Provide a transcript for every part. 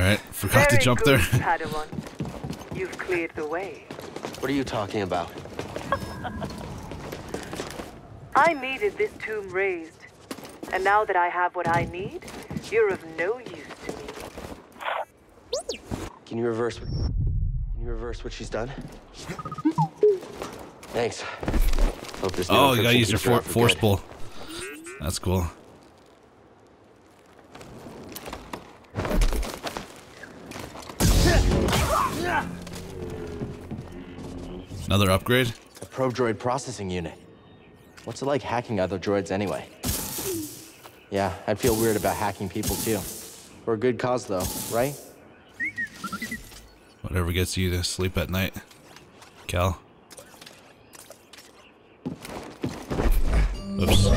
Alright, forgot Very to jump good, there. Padawan. You've cleared the way. What are you talking about? I needed this tomb raised. And now that I have what I need, you're of no use to me. Can you reverse? Can you reverse what she's done? Thanks. Hope this Oh, you gotta use your for force good. pull. That's cool. Another upgrade? A probe droid processing unit. What's it like hacking other droids anyway? Yeah, I'd feel weird about hacking people too. For a good cause though, right? Whatever gets you to sleep at night. Cal. Oops.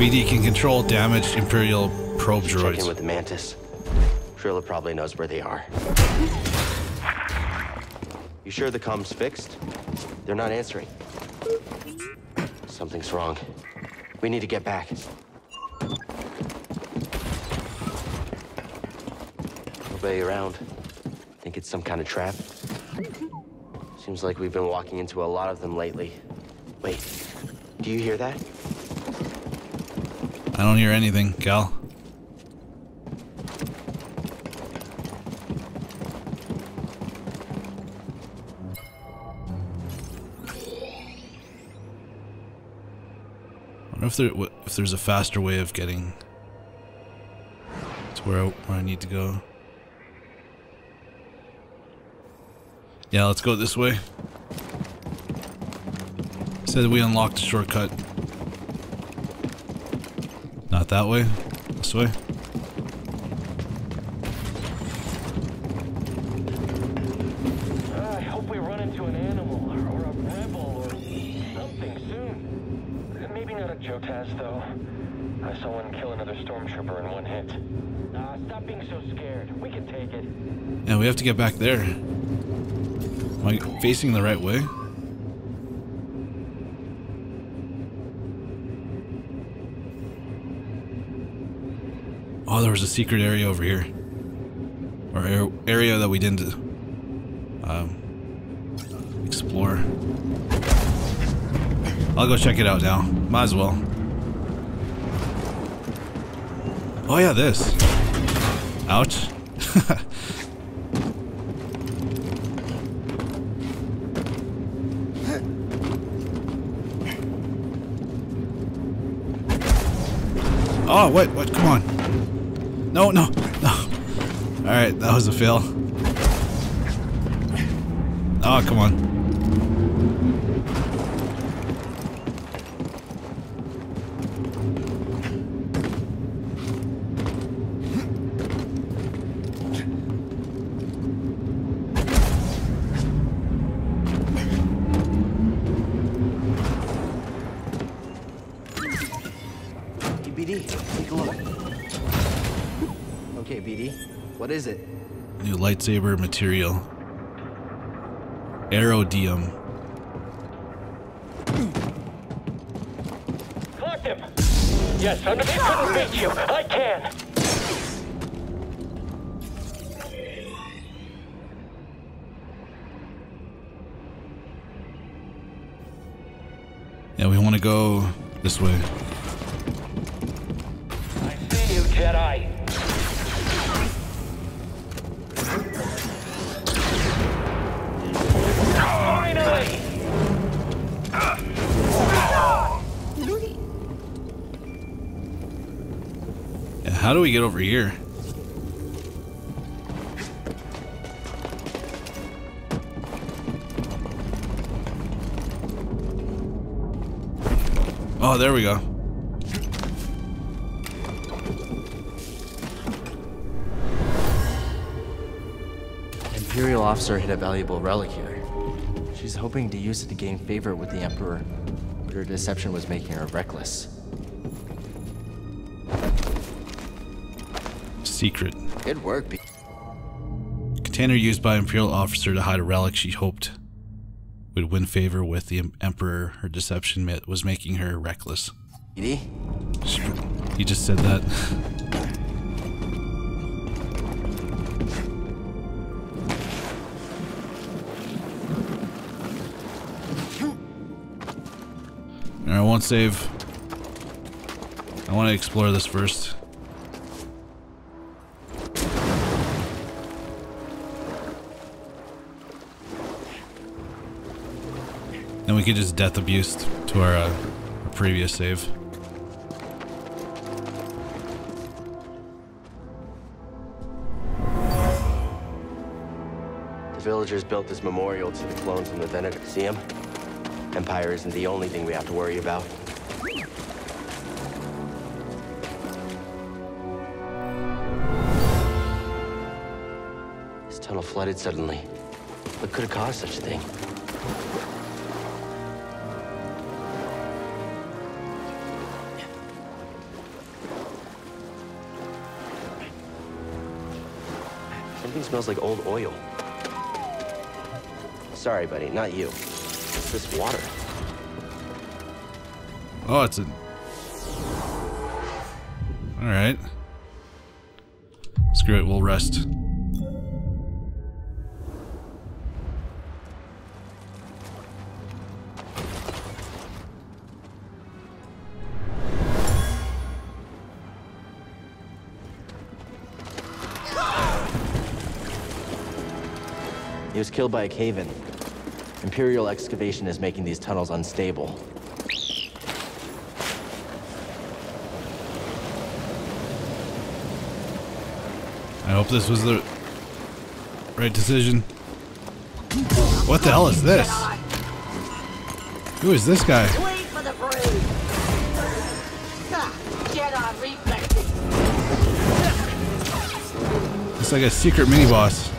BD can control damaged Imperial probe Check in with the Mantis. Trilla probably knows where they are. You sure the comms fixed? They're not answering. Something's wrong. We need to get back. Nobody around. Think it's some kind of trap? Seems like we've been walking into a lot of them lately. Wait, do you hear that? I don't hear anything, Cal. If there if there's a faster way of getting to where I, where I need to go. Yeah, let's go this way. Said we unlocked a shortcut. Not that way. This way. I hope we run into an animal or, or a rebel or something soon. Maybe not a Jotaz, though. I saw one kill another stormtrooper in one hit. Uh, stop being so scared. We can take it. Yeah, we have to get back there. Am I facing the right way? Oh, there was a secret area over here. Or area that we didn't um, explore. I'll go check it out now. Might as well. Oh yeah, this. Ouch. Oh, what? What? Come on. No, no, no. Alright, that was a fail. Oh, come on. Okay, BD, what is it? New lightsaber material. Aurodium. Clocked him! Yes, underneath couldn't beat you. I can! Yeah, we want to go this way. Do we get over here? Oh, there we go. Imperial officer hid a valuable relic here. She's hoping to use it to gain favor with the Emperor, but her deception was making her reckless. secret. Good work. Container used by Imperial officer to hide a relic she hoped would win favor with the Emperor. Her deception was making her reckless. Edie? He just said that. I won't save. I want to explore this first. Then we could just death abuse to our, uh, previous save. The villagers built this memorial to the clones in the. See 'em? Empire isn't the only thing we have to worry about. This tunnel flooded suddenly. What could have caused such a thing? Smells like old oil. Sorry, buddy, not you. It's this water. Oh, it's a. Alright. Screw it, we'll rest. Killed by a cave-in. Imperial excavation is making these tunnels unstable. I hope this was the right decision. What the hell is this? Who is this guy? Wait for the parade! Ha! Jedi reflexes! It's like a secret mini boss.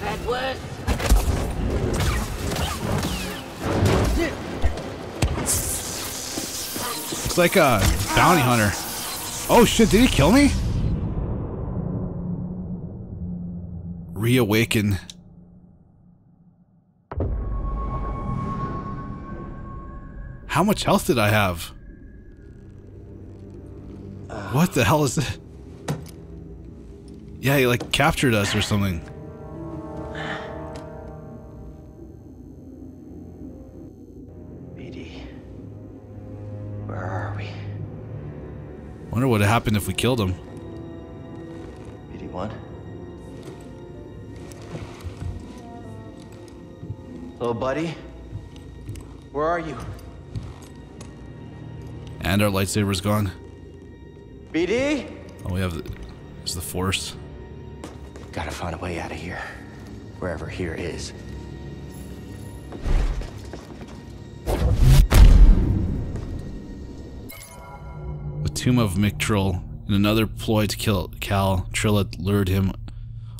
Had worse. Looks like a bounty hunter. Oh shit, did he kill me? Reawaken. How much health did I have? What the hell is it? Yeah, he like captured us or something. BD. Where are we? Wonder what happened if we killed him. BD1? Little buddy? Where are you? And our lightsaber's gone. BD? All oh, we have is the force. Gotta find a way out of here. Wherever here is. The tomb of Miktrull, in another ploy to kill Cal, Trilla lured him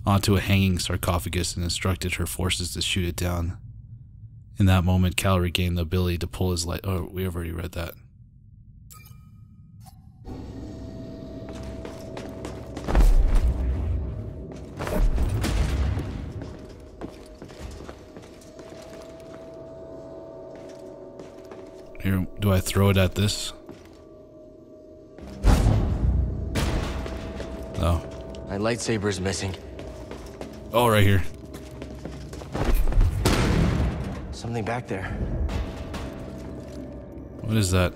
onto a hanging sarcophagus and instructed her forces to shoot it down. In that moment, Cal regained the ability to pull his light. Oh, we have already read that. Do I throw it at this? Oh. My lightsaber is missing. Oh, right here. Something back there. What is that?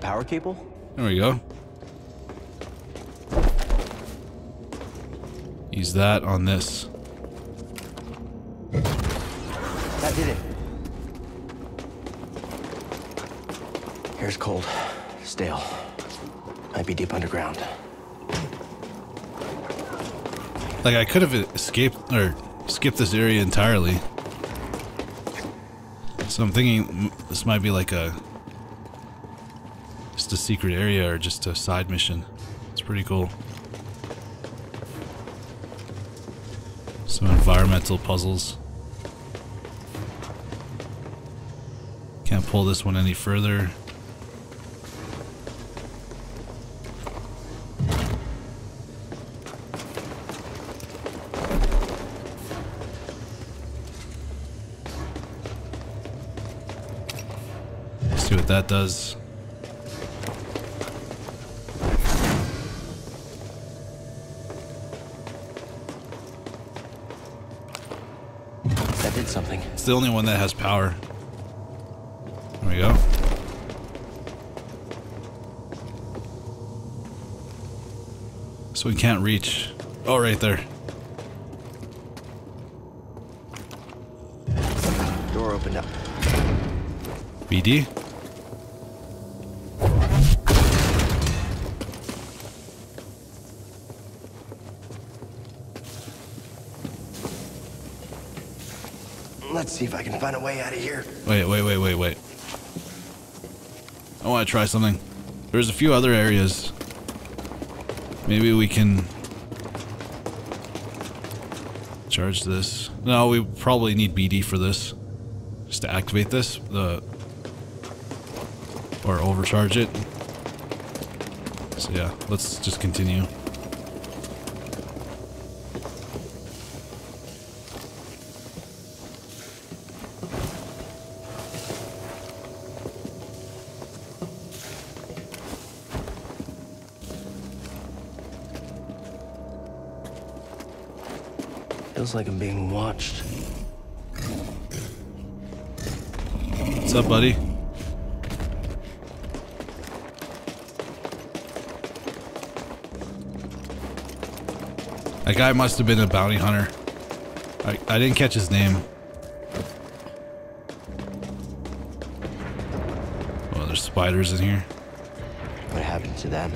Power cable? There we go. Use that on this. That did it. Air's cold. Stale. Might be deep underground. Like I could have escaped or skipped this area entirely. So I'm thinking this might be like a a secret area or just a side mission. It's pretty cool. Some environmental puzzles. Can't pull this one any further. Let's see what that does. It's the only one that has power. There we go. So we can't reach. Oh, right there. Door opened up. BD? See if I can find a way out of here. Wait, wait, wait, wait, wait. I want to try something. There's a few other areas. Maybe we can charge this. No, we probably need BD for this. Just to activate this, the or overcharge it. So yeah, let's just continue. Feels like I'm being watched. What's up, buddy? That guy must have been a bounty hunter. I, I didn't catch his name. Oh, there's spiders in here. What happened to them?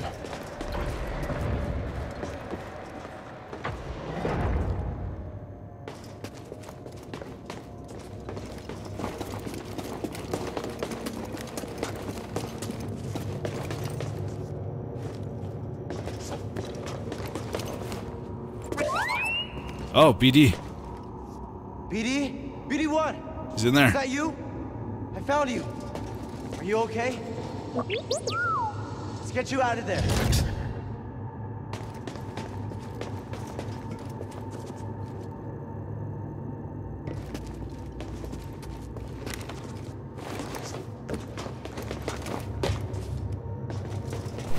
Oh, BD. BD? BD what? He's in Is there. that you? I found you. Are you okay? Let's get you out of there.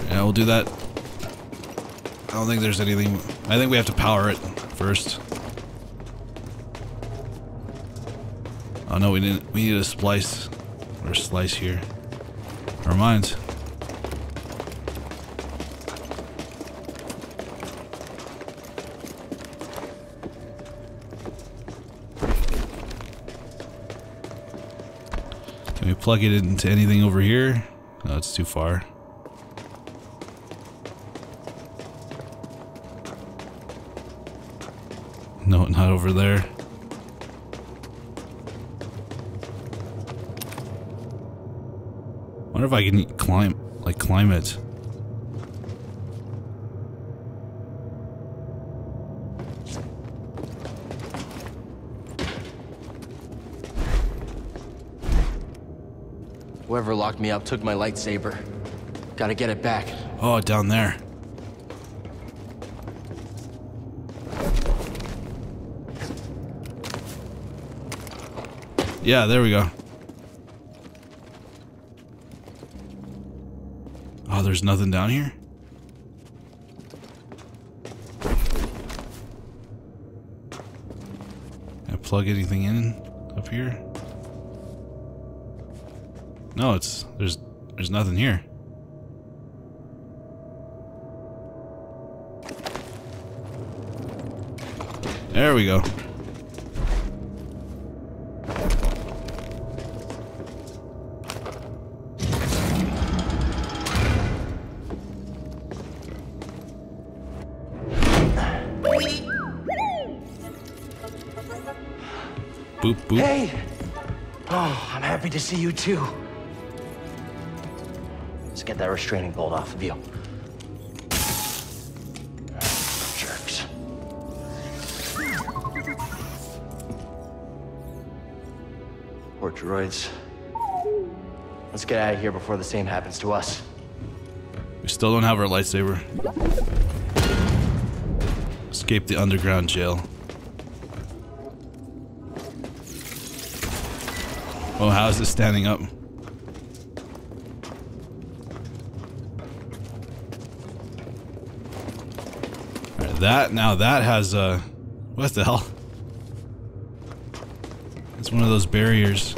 Yeah, we'll do that. I don't think there's anything. I think we have to power it first. Oh no, we didn't. We need a splice or slice here. Never mind. Can we plug it into anything over here? No, it's too far. Not over there. Wonder if I can climb, like climb it. Whoever locked me up took my lightsaber. Gotta get it back. Oh, down there. Yeah, there we go. Oh, there's nothing down here? Can I plug anything in up here? No, it's there's there's nothing here. There we go. Happy to see you too. Let's get that restraining bolt off of you. Jerks. Poor droids. Let's get out of here before the same happens to us. We still don't have our lightsaber. Escape the underground jail. Oh, how is this standing up? Right, that, now that has, uh, what the hell? It's one of those barriers.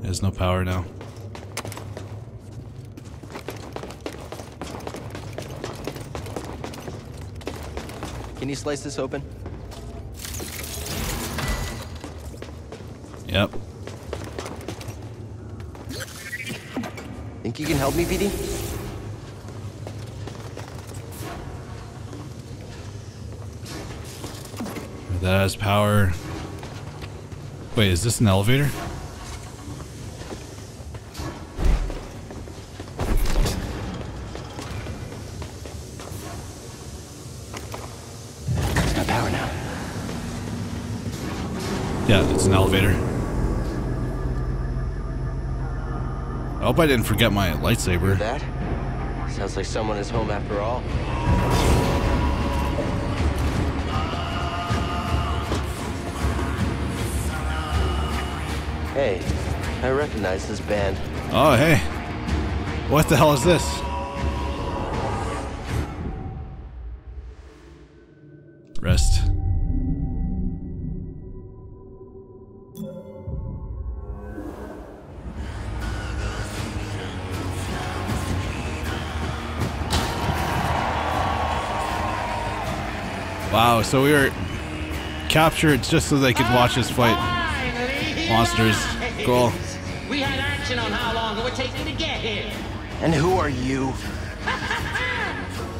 There's no power now. Can you slice this open? Yep. Think you can help me, BD? That has power. Wait, is this an elevator? Yeah, it's an elevator. I hope I didn't forget my lightsaber. That? Sounds like someone is home after all. Hey, I recognize this band. Oh, hey. What the hell is this? Rest. Wow, so we were captured just so they could watch us fight monsters. Cool. We had action on how long it would take you to get here. And who are you?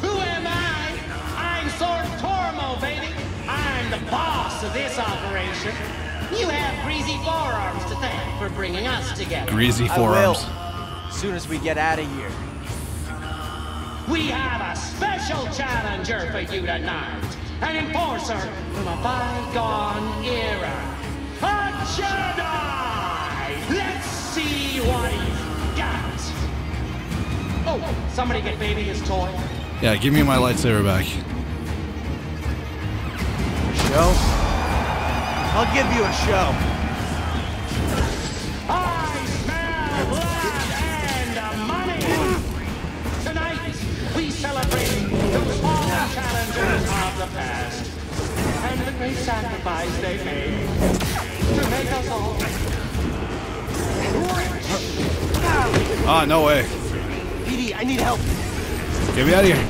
Who am I? I'm Sorc Tormo, baby. I'm the boss of this operation. You have greasy forearms to thank for bringing us together. Greasy forearms. As soon as we get out of here. We have a special challenger for you tonight. An enforcer from a bygone era. A Jedi! Let's see what he's got. Oh, somebody get baby his toy. Yeah, give me my lightsaber back. Show? I'll give you a show. Challengers of the past and the great sacrifice they made to make us all Ah, no way. BD, I need help. Get me out of here.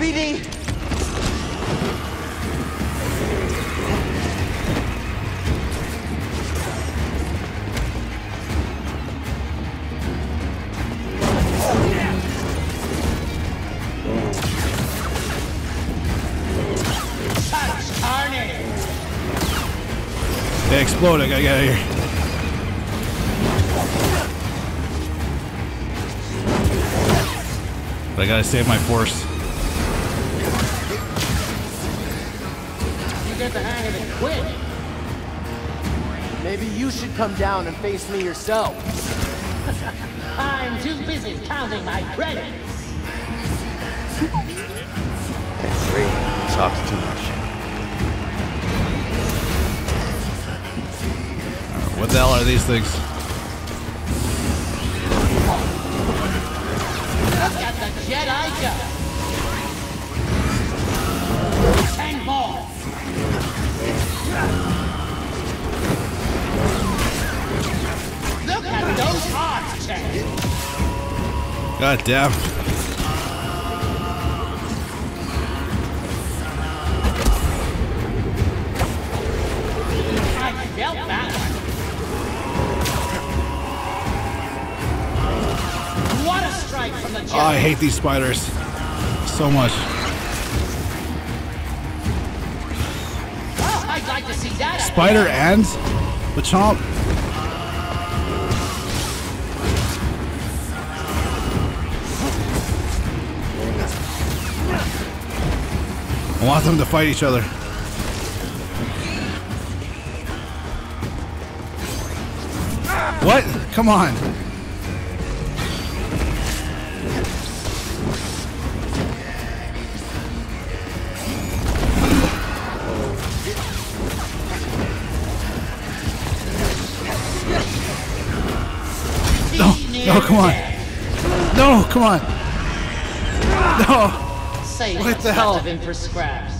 BD! They explode. I gotta get out of here. But I gotta save my force. You get the hang of it quick. Maybe you should come down and face me yourself. I'm too busy counting my credits. Three. Talks too What the hell are these things? Look at the Jedi go. Ten more. Look at those hearts, Chad. God damn. Oh, I hate these spiders so much. I'd like to see that. Spider and the chomp. I want them to fight each other. What? Come on. Come on. No, come on. No. Save What the hell? him for scraps.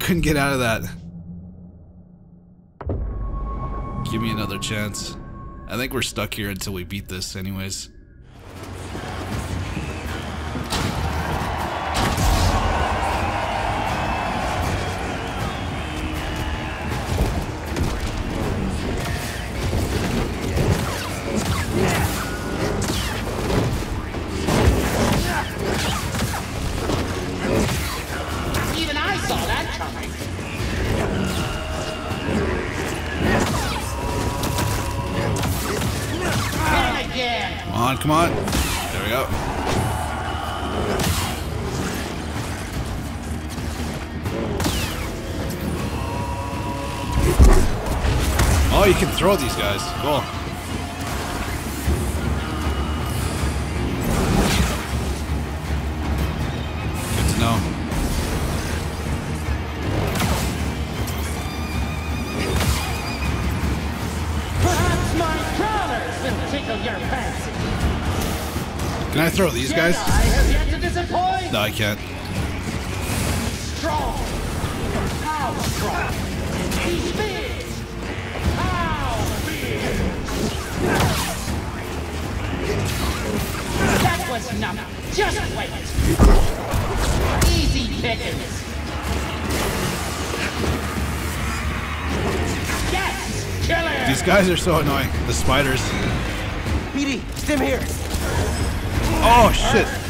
Couldn't get out of that. Give me another chance. I think we're stuck here until we beat this, anyways. Oh, you can throw these guys. Cool. Good to know. Perhaps my crawlers will tickle your fancy. Can I throw these guys? I have yet to disappoint. No, I can't. Was nothing. Just wait. Easy pickings. Yes, killer. These guys are so annoying. The spiders. BD, stim here. Oh, shit.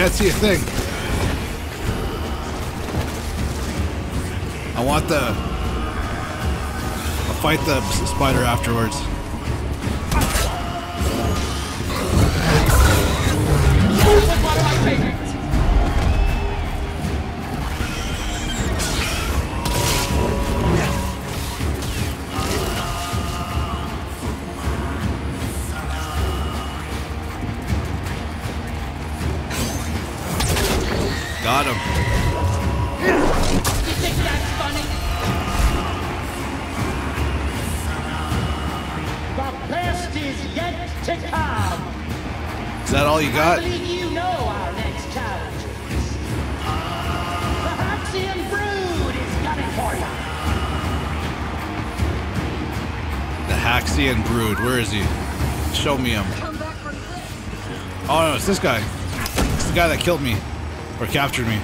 Can't see a thing. I want the. I'll fight the spider afterwards. Where is he? Show me him. Oh no, it's this guy. It's the guy that killed me. Or captured me.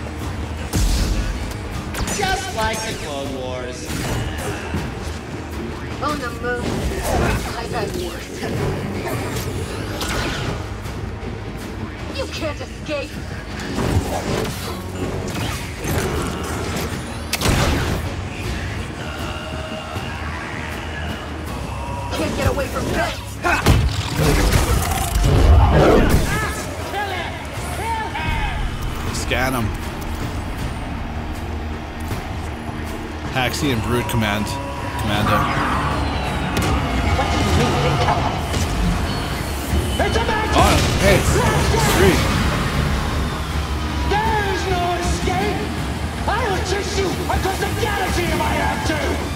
Just like the Clone Wars. On the moon. I got worse. You can't escape. Can't get away from this. Kill him! Kill him! Scan him. Haxion Brood Command. Commando. It's a magic! Oh, hey. Three. There's no escape! I will chase you across the galaxy if I have to!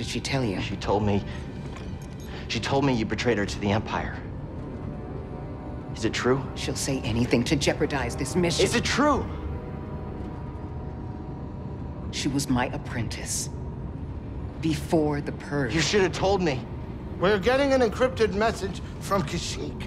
Did she tell you? She told me. She told me you betrayed her to the Empire. Is it true? She'll say anything to jeopardize this mission. Is it true? She was my apprentice. Before the Purge. You should have told me. We're getting an encrypted message from Kashyyyk.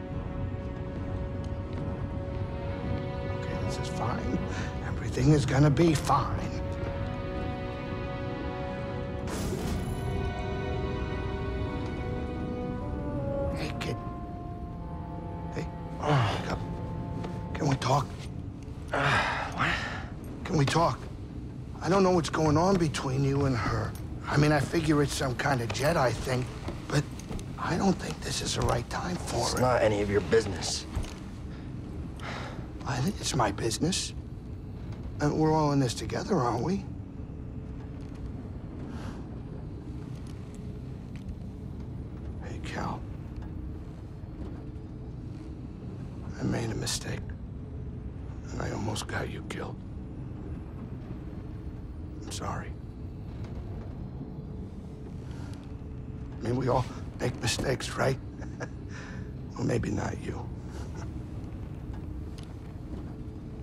This is fine. Everything is gonna be fine. Hey, kid. Hey, wake up. Can we talk? Uh, what? Can we talk? I don't know what's going on between you and her. I mean, I figure it's some kind of Jedi thing, but I don't think this is the right time for It's it. It's not any of your business. Think it's my business. And we're all in this together, aren't we? Hey, Cal. I made a mistake. And I almost got you killed. I'm sorry. I mean, we all make mistakes, right? well, maybe not you.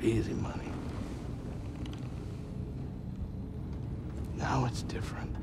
Easy money. Now it's different.